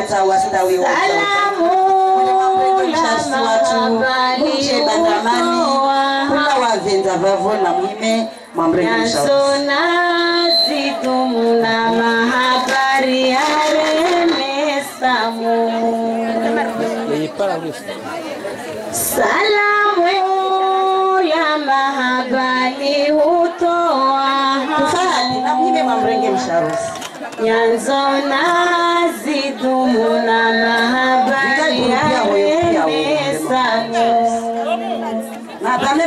kupata wastawi wa watu kunje bandamani kuna wavenza vavo na mwime mwamrengesha zitumuna mahabari aremesamu salamu ya mahabari hutoa. Tufahali na mwime mwamrenge msharusi Nyanza nazidumu na mahabari yarenesamu Madame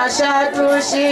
Asha Tushi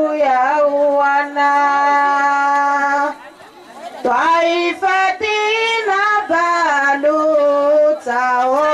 sababu ya uwana twaifatina balu tao